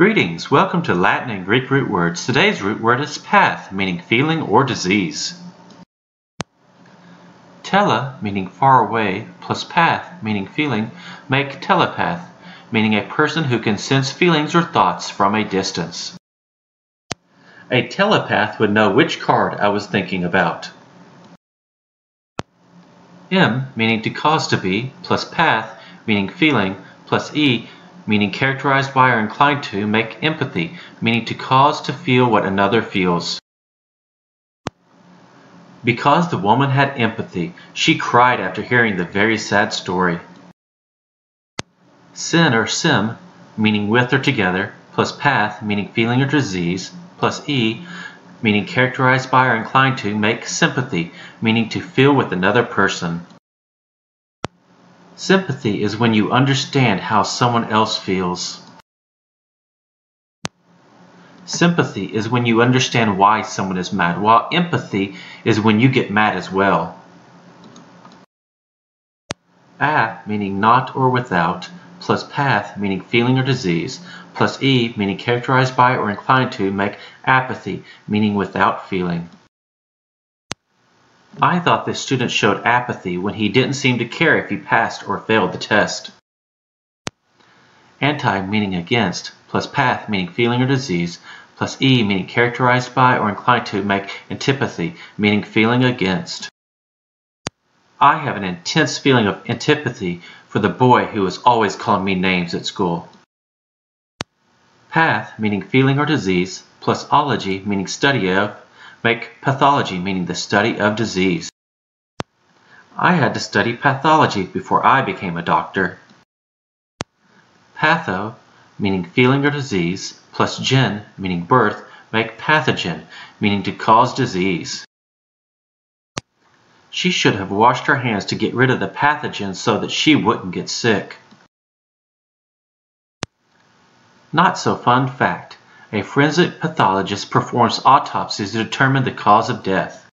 Greetings, welcome to Latin and Greek root words. Today's root word is path, meaning feeling or disease. Tele, meaning far away, plus path, meaning feeling, make telepath, meaning a person who can sense feelings or thoughts from a distance. A telepath would know which card I was thinking about. Em, meaning to cause to be, plus path, meaning feeling, plus E, meaning characterized by or inclined to, make empathy, meaning to cause to feel what another feels. Because the woman had empathy, she cried after hearing the very sad story. Syn or sym, meaning with or together, plus path, meaning feeling or disease, plus E, meaning characterized by or inclined to, make sympathy, meaning to feel with another person. Sympathy is when you understand how someone else feels. Sympathy is when you understand why someone is mad, while empathy is when you get mad as well. A, meaning not or without, plus path, meaning feeling or disease, plus E, meaning characterized by or inclined to, make apathy, meaning without feeling. I thought this student showed apathy when he didn't seem to care if he passed or failed the test. Anti meaning against, plus path meaning feeling or disease, plus E meaning characterized by or inclined to make antipathy meaning feeling against. I have an intense feeling of antipathy for the boy who is always calling me names at school. Path meaning feeling or disease, plus ology meaning study of, make pathology, meaning the study of disease. I had to study pathology before I became a doctor. Patho, meaning feeling or disease, plus gen, meaning birth, make pathogen, meaning to cause disease. She should have washed her hands to get rid of the pathogen so that she wouldn't get sick. Not so fun fact. A forensic pathologist performs autopsies to determine the cause of death.